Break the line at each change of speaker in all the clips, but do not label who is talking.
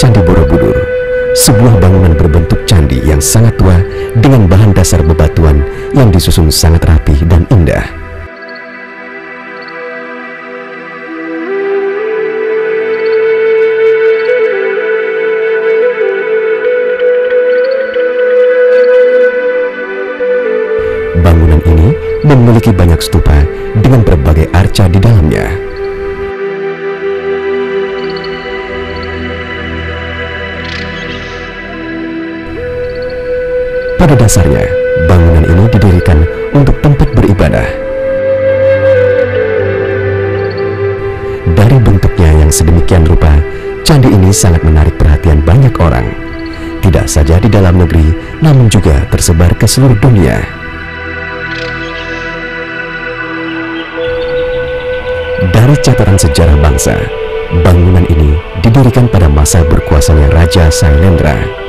Candi Borobudur, sebuah bangunan berbentuk candi yang sangat tua dengan bahan dasar bebatuan yang disusun sangat rapi dan indah. Bangunan ini memiliki banyak stupa dengan berbagai arca di dalamnya. Pada dasarnya, bangunan ini didirikan untuk tempat beribadah. Dari bentuknya yang sedemikian rupa, candi ini sangat menarik perhatian banyak orang. Tidak saja di dalam negeri, namun juga tersebar ke seluruh dunia. Dari catatan sejarah bangsa, bangunan ini didirikan pada masa berkuasanya Raja Sailendra.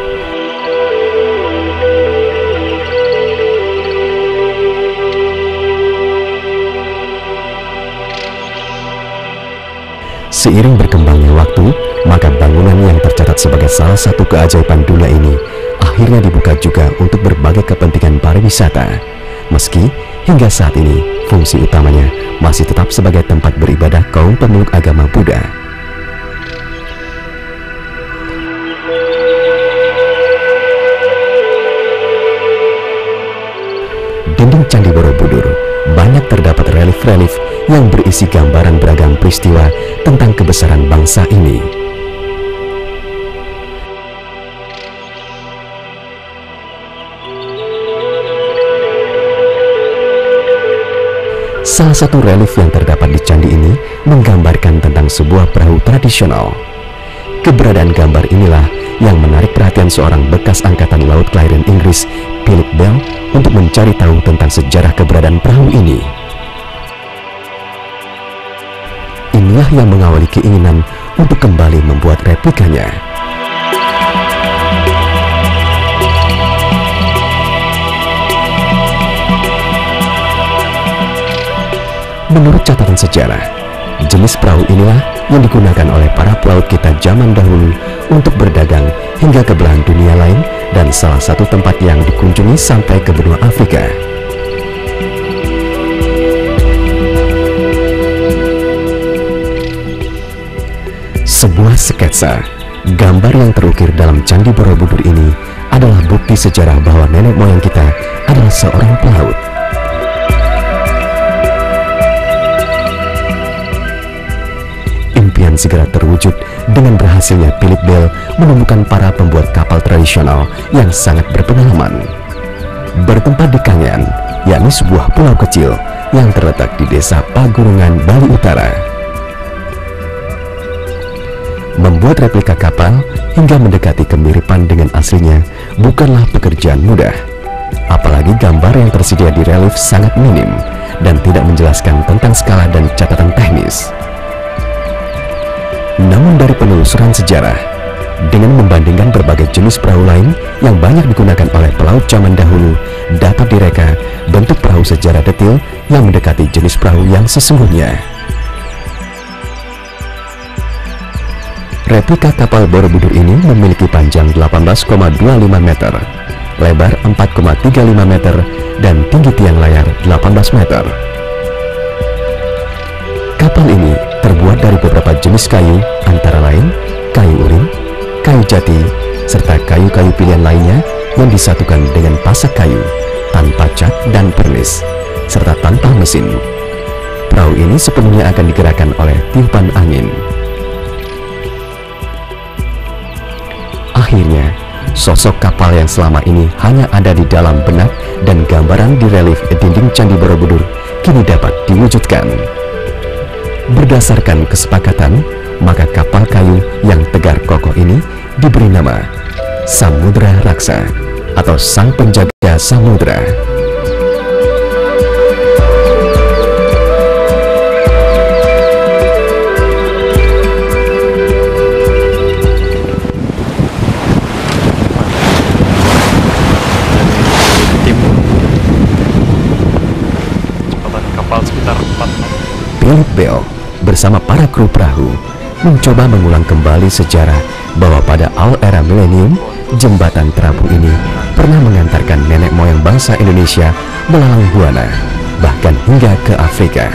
Seiring berkembangnya waktu, maka bangunan yang tercatat sebagai salah satu keajaiban dunia ini akhirnya dibuka juga untuk berbagai kepentingan pariwisata. Meski hingga saat ini fungsi utamanya masih tetap sebagai tempat beribadah kaum pemeluk agama Buddha. Dinding Candi Borobudur banyak terdapat relief-relief yang berisi gambaran beragam peristiwa tentang kebesaran bangsa ini. Salah satu relief yang terdapat di candi ini menggambarkan tentang sebuah perahu tradisional. Keberadaan gambar inilah yang menarik perhatian seorang bekas angkatan laut kelahiran Inggris, Philip Bell, untuk mencari tahu tentang sejarah keberadaan perahu ini. Inilah yang mengawali keinginan untuk kembali membuat replikanya. Menurut catatan sejarah, jenis perahu inilah yang digunakan oleh para pelaut kita zaman dahulu untuk berdagang hingga ke belahan dunia lain dan salah satu tempat yang dikunjungi sampai ke benua Afrika. Sebuah sketsa, gambar yang terukir dalam Candi Borobudur ini adalah bukti sejarah bahwa nenek moyang kita adalah seorang pelaut. Impian segera terwujud dengan berhasilnya Philip Bell menemukan para pembuat kapal tradisional yang sangat berpengalaman. Bertempat di Kangean, yakni sebuah pulau kecil yang terletak di desa Pagurungan, Bali Utara. Membuat replika kapal hingga mendekati kemiripan dengan aslinya bukanlah pekerjaan mudah. Apalagi gambar yang tersedia di relief sangat minim dan tidak menjelaskan tentang skala dan catatan teknis. Namun dari penelusuran sejarah, dengan membandingkan berbagai jenis perahu lain yang banyak digunakan oleh pelaut zaman dahulu, dapat direka bentuk perahu secara detail yang mendekati jenis perahu yang sesungguhnya. Replika kapal Borobudur ini memiliki panjang 18,25 meter, lebar 4,35 meter, dan tinggi tiang layar 18 meter. Kapal ini terbuat dari beberapa jenis kayu, antara lain kayu urin, kayu jati, serta kayu-kayu pilihan lainnya yang disatukan dengan pasak kayu, tanpa cat dan pernis, serta tanpa mesin. Perahu ini sepenuhnya akan digerakkan oleh tiupan angin. Akhirnya, sosok kapal yang selama ini hanya ada di dalam benak dan gambaran di relief dinding Candi Borobudur kini dapat diwujudkan. Berdasarkan kesepakatan, maka kapal kayu yang tegar kokoh ini diberi nama Samudra Raksa atau Sang Penjaga Samudra. Philip Bell bersama para kru perahu mencoba mengulang kembali sejarah bahwa pada awal era milenium jembatan terapung ini pernah mengantarkan nenek moyang bangsa Indonesia melalang buana, bahkan hingga ke Afrika.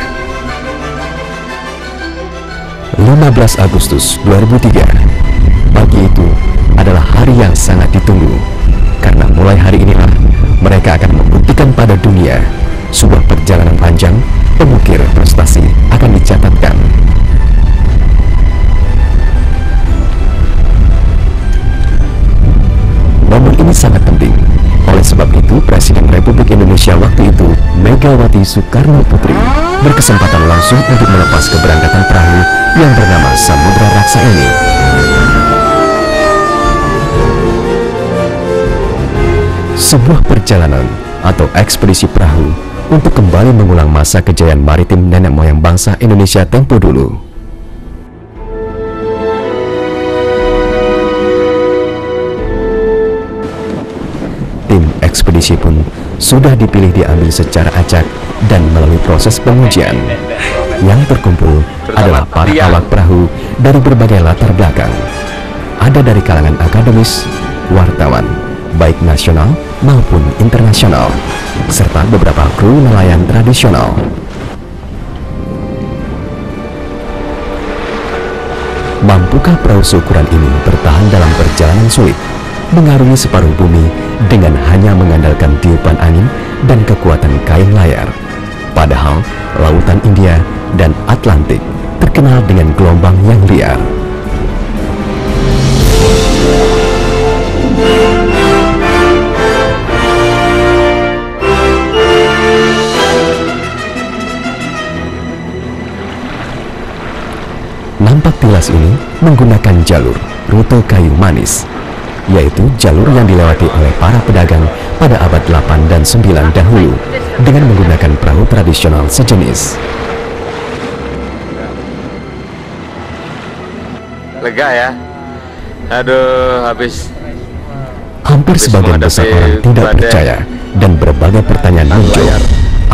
15 Agustus 2003 Pagi itu adalah hari yang sangat ditunggu Karena mulai hari inilah mereka akan membuktikan pada dunia Sebuah perjalanan panjang, pemukir prestasi dicatatkan Momen ini sangat penting oleh sebab itu, Presiden Republik Indonesia waktu itu, Megawati Soekarno Putri, berkesempatan langsung untuk melepas keberangkatan perahu yang bernama Samudra Raksa ini. Sebuah perjalanan atau ekspedisi perahu untuk kembali mengulang masa kejayaan maritim nenek moyang bangsa Indonesia tempo dulu. Tim ekspedisi pun sudah dipilih diambil secara acak dan melalui proses pengujian. Yang terkumpul adalah para awak perahu dari berbagai latar belakang. Ada dari kalangan akademis, wartawan, baik nasional maupun internasional, serta beberapa kru nelayan tradisional. Mampukah perahu seukuran ini bertahan dalam perjalanan sulit, mengarungi separuh bumi dengan hanya mengandalkan tiupan angin dan kekuatan kain layar? Padahal lautan India dan Atlantik terkenal dengan gelombang yang liar. Tilas ini menggunakan jalur rute kayu manis, yaitu jalur yang dilewati oleh para pedagang pada abad 8 dan 9 dahulu dengan menggunakan perahu tradisional sejenis.
Lega ya. Aduh, habis
Hampir
Habis
sebagian besar orang tidak
badai.
percaya dan berbagai pertanyaan muncul.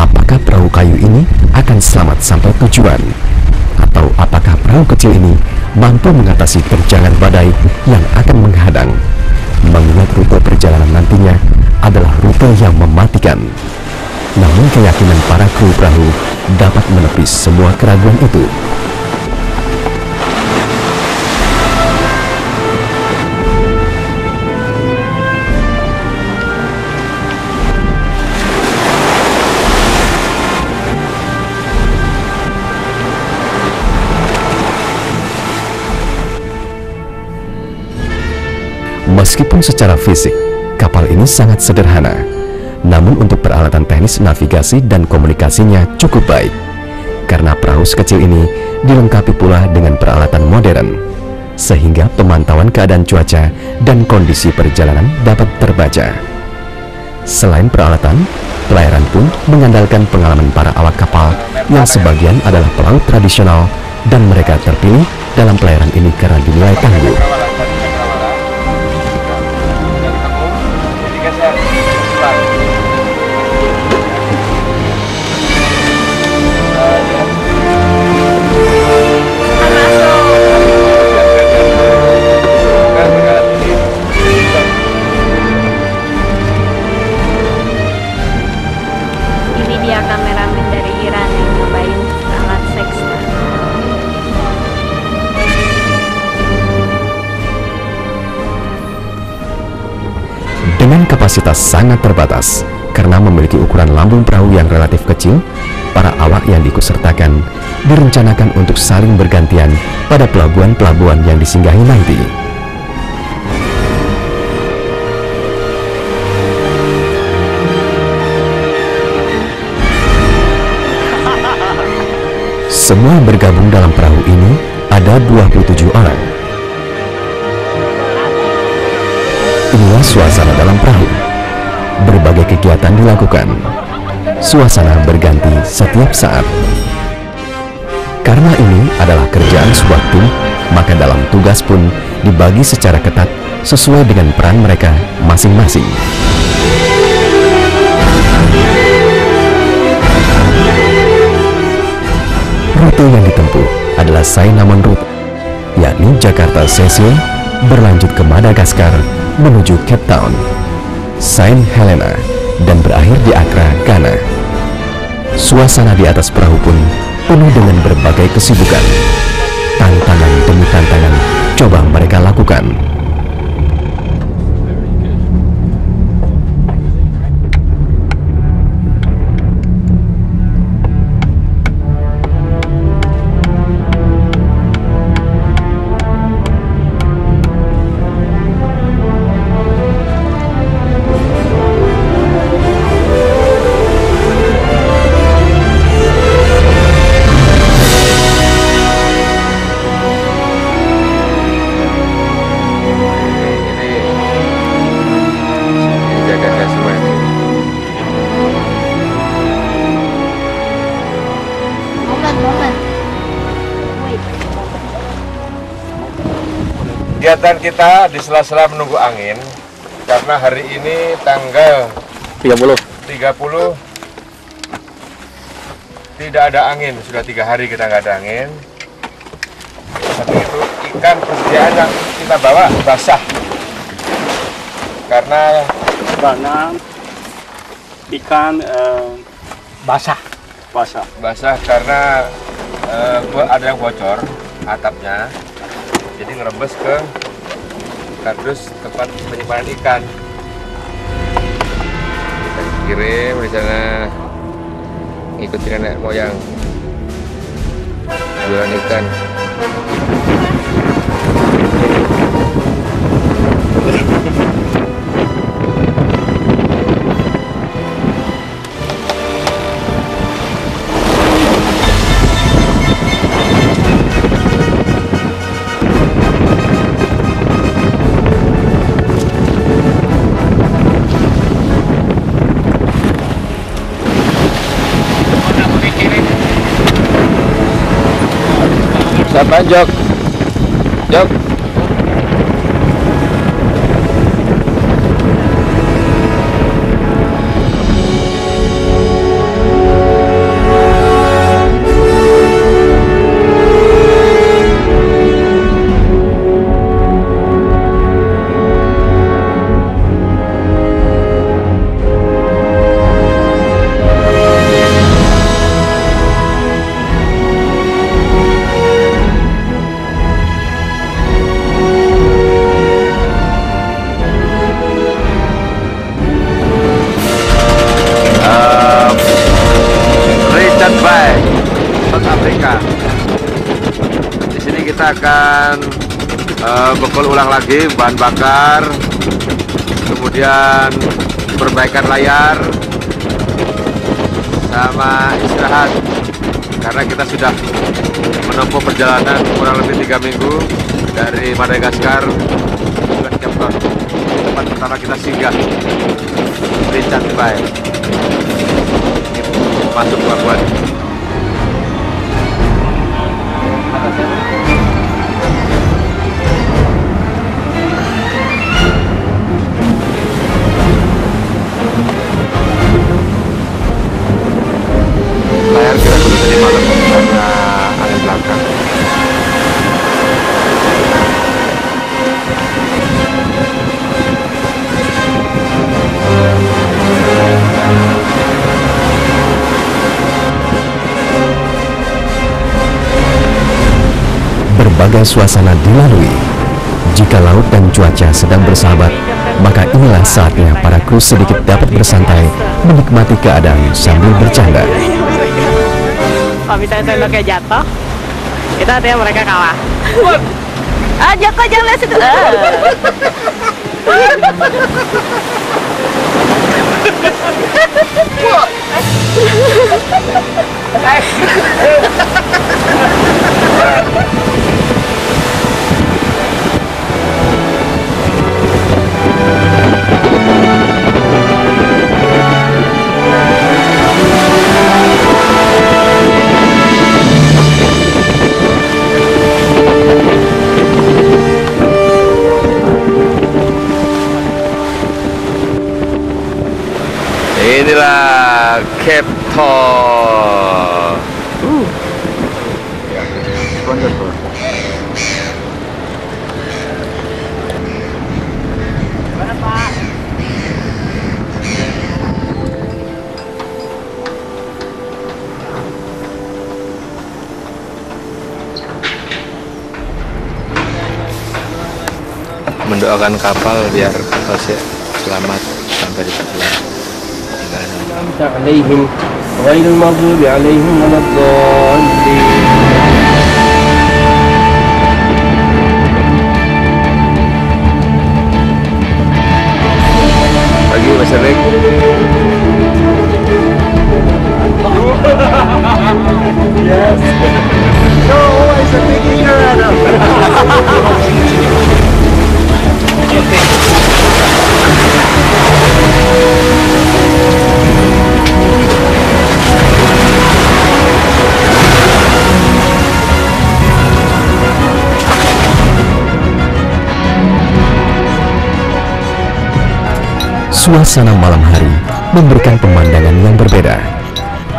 Apakah perahu kayu ini akan selamat sampai tujuan? Atau apakah perahu kecil ini mampu mengatasi terjangan badai yang akan menghadang? Mengingat rute perjalanan nantinya adalah rute yang mematikan. Namun keyakinan para kru perahu dapat menepis semua keraguan itu. Meskipun secara fisik, kapal ini sangat sederhana, namun untuk peralatan teknis navigasi dan komunikasinya cukup baik. Karena perahu sekecil ini dilengkapi pula dengan peralatan modern, sehingga pemantauan keadaan cuaca dan kondisi perjalanan dapat terbaca. Selain peralatan, pelayaran pun mengandalkan pengalaman para awak kapal yang sebagian adalah pelaut tradisional dan mereka terpilih dalam pelayaran ini karena dinilai tangguh. Sangat terbatas, karena memiliki ukuran lambung perahu yang relatif kecil, para awak yang diikutsertakan direncanakan untuk saling bergantian pada pelabuhan-pelabuhan yang disinggahi nanti. Semua bergabung dalam perahu ini ada 27 orang. Inilah suasana dalam perahu. Berbagai kegiatan dilakukan. Suasana berganti setiap saat. Karena ini adalah kerjaan sebuah tim, maka dalam tugas pun dibagi secara ketat sesuai dengan peran mereka masing-masing. Rute yang ditempuh adalah Sainamon Route, yakni Jakarta Cecil berlanjut ke Madagaskar menuju Cape Town, Saint Helena, dan berakhir di Accra, Ghana. Suasana di atas perahu pun penuh dengan berbagai kesibukan. Tantangan demi tantangan coba mereka lakukan.
Kegiatan kita di sela-sela menunggu angin karena hari ini tanggal
30
30 tidak ada angin. Sudah tiga hari kita nggak ada angin. Satu itu ikan persediaan yang kita bawa basah. Karena
karena ikan eh, basah. basah.
basah karena eh, ada yang bocor atapnya. Jadi ngerembes ke kardus tempat penyimpanan ikan. Kita kirim di sana. Ngikutin nenek moyang. Jualan ikan siapa jok. Jok bekal ulang lagi bahan bakar, kemudian perbaikan layar, sama istirahat. Karena kita sudah menempuh perjalanan kurang lebih tiga minggu dari Madagaskar ke Cape Town. Tempat pertama kita singgah Richard Bay masuk pelabuhan.
Berbagai suasana dilalui. Jika laut dan cuaca sedang bersahabat, maka inilah saatnya para kru sedikit dapat bersantai, menikmati keadaan sambil bercanda.
kalau misalnya sendoknya jatuh itu artinya mereka kalah ah jatuh jangan lihat situ Ah.
Godzilla Captor. Ooh.
It's mendoakan kapal biar kapal selamat sampai di tempat
أنعمت عليهم غير المغضوب عليهم ولا الضالين.
Suasana malam hari memberikan pemandangan yang berbeda.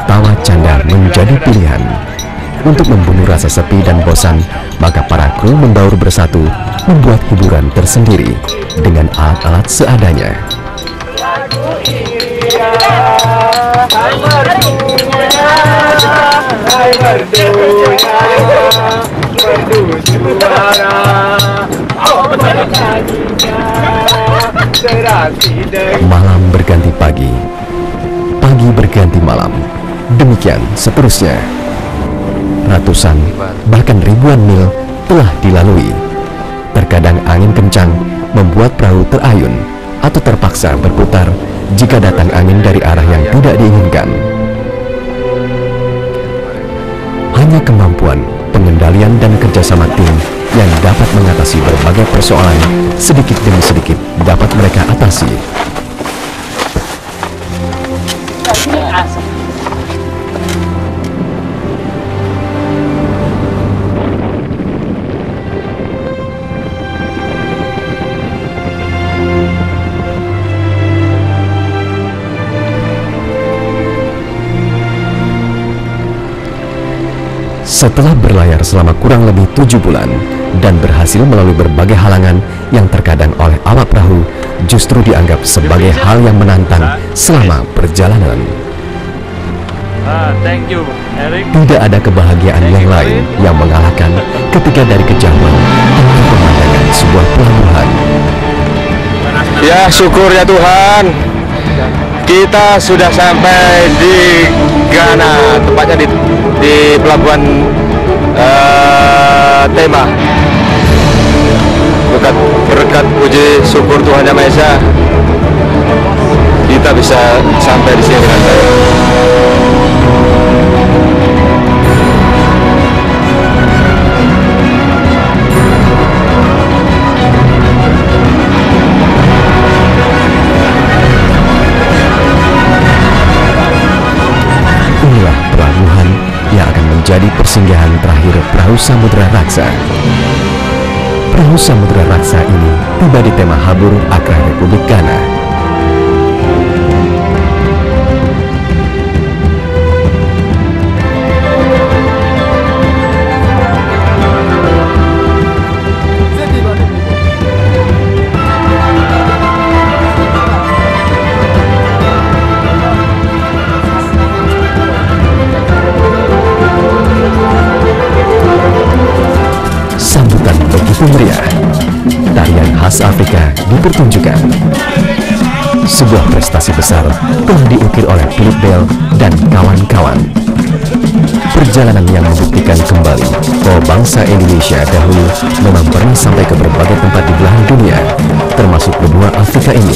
Tawa canda menjadi pilihan. Untuk membunuh rasa sepi dan bosan, maka para kru membaur bersatu membuat hiburan tersendiri dengan alat-alat seadanya. Malam berganti pagi, pagi berganti malam. Demikian seterusnya. Ratusan, bahkan ribuan mil telah dilalui. Terkadang angin kencang membuat perahu terayun atau terpaksa berputar jika datang angin dari arah yang tidak diinginkan. Hanya kemampuan, pengendalian, dan kerjasama tim yang dapat mengatasi berbagai persoalan sedikit demi sedikit dapat mereka atasi. Setelah berlayar selama kurang lebih tujuh bulan dan berhasil melalui berbagai halangan yang terkadang oleh awak perahu justru dianggap sebagai hal yang menantang selama perjalanan.
Ah, thank you, Eric.
Tidak ada kebahagiaan yang lain yang mengalahkan ketika dari kejauhan dengan pemandangan sebuah pelabuhan.
Ya syukur ya Tuhan Kita sudah sampai di Ghana Tepatnya di, di pelabuhan eh, Tema. Berkat, berkat puji syukur Tuhan Yang Maha Esa Kita bisa sampai di sini dengan baik
persinggahan terakhir perahu samudera raksa. Perahu samudera raksa ini tiba di tema Habur, Accra, Republik Ghana. Meriah. Tarian khas Afrika dipertunjukkan. Sebuah prestasi besar telah diukir oleh Philip Bell dan kawan-kawan. Perjalanan yang membuktikan kembali bahwa bangsa Indonesia dahulu memang pernah sampai ke berbagai tempat di belahan dunia, termasuk benua Afrika ini.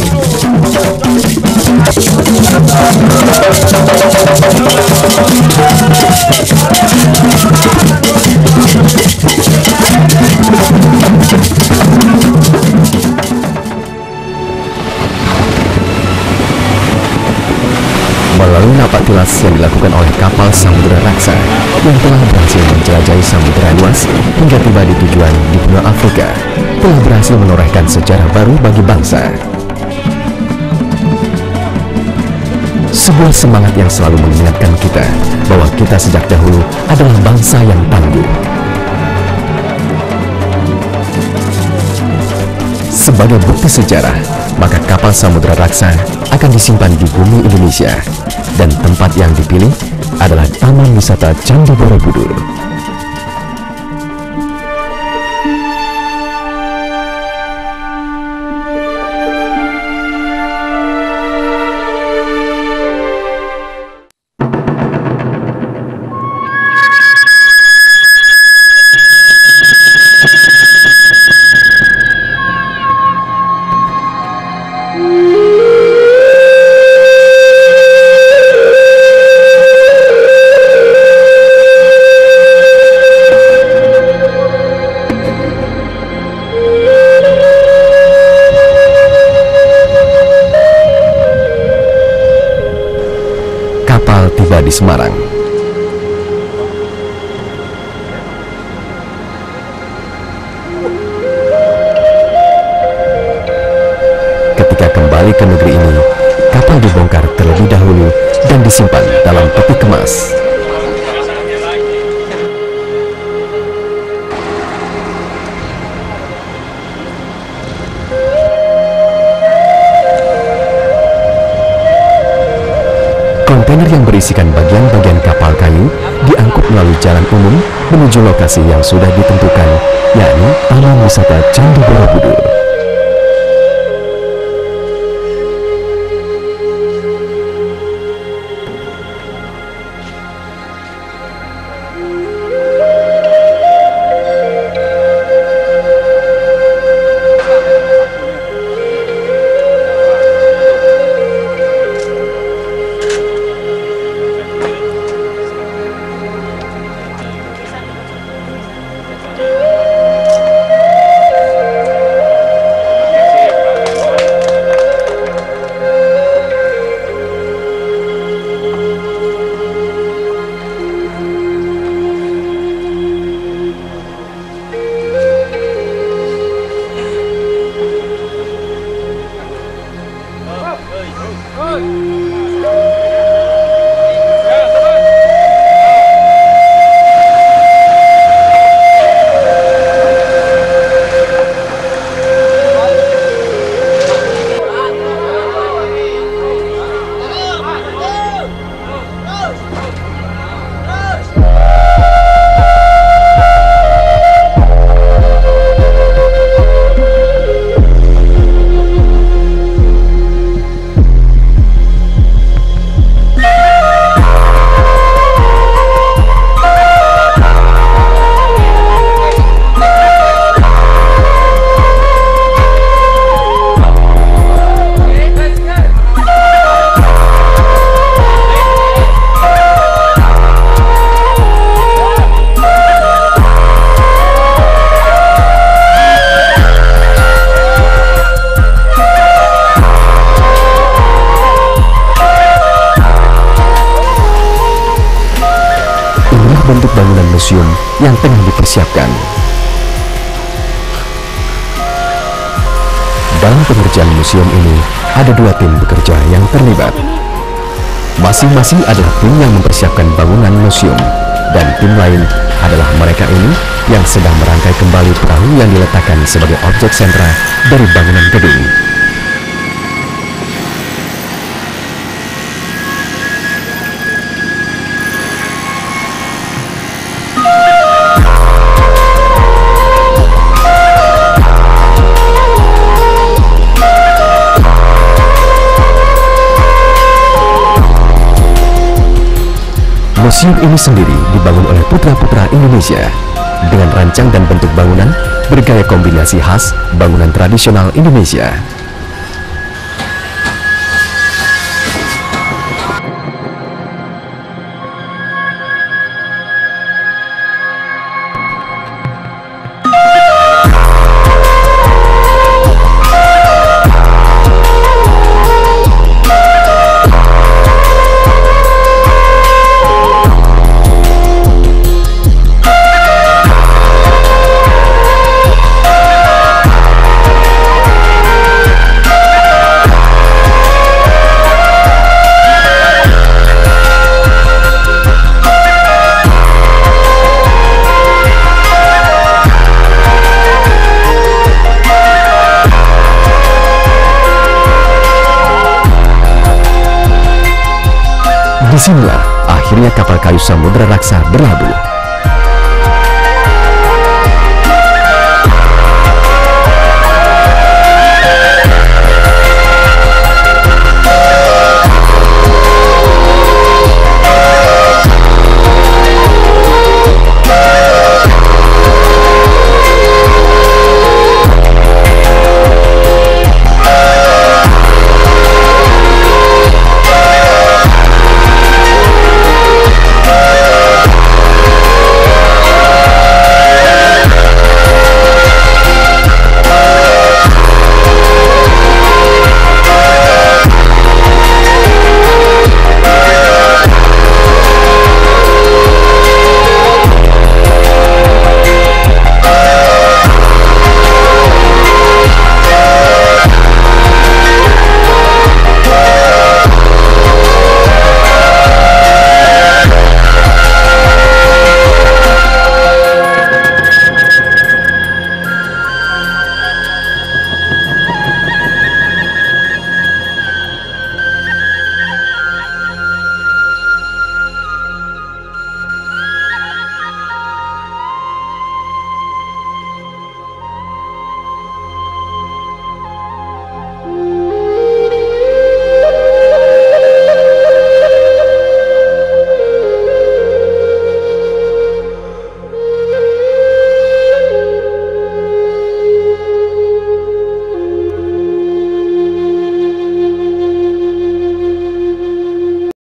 Napak tilas yang dilakukan oleh kapal Samudera Raksa yang telah berhasil menjelajahi samudera luas hingga tiba di tujuan di benua Afrika, telah berhasil menorehkan sejarah baru bagi bangsa. Sebuah semangat yang selalu mengingatkan kita bahwa kita sejak dahulu adalah bangsa yang tangguh. Sebagai bukti sejarah, maka kapal Samudra Raksa akan disimpan di bumi Indonesia dan tempat yang dipilih adalah Taman Wisata Candi Borobudur. Di Semarang. Ketika kembali ke negeri ini, kapal dibongkar terlebih dahulu dan disimpan dalam peti kemas. Kontainer yang berisikan bagian-bagian kapal kayu diangkut melalui jalan umum menuju lokasi yang sudah ditentukan, yakni Taman Wisata Candi Borobudur. Bentuk bangunan museum yang tengah dipersiapkan. Dalam pengerjaan museum ini, ada dua tim bekerja yang terlibat. Masing-masing adalah tim yang mempersiapkan bangunan museum, dan tim lain adalah mereka ini yang sedang merangkai kembali perahu yang diletakkan sebagai objek sentra dari bangunan gedung. Museum ini sendiri dibangun oleh putra-putra Indonesia dengan rancang dan bentuk bangunan bergaya kombinasi khas bangunan tradisional Indonesia. Akhirnya kapal kayu samudera raksa berlabuh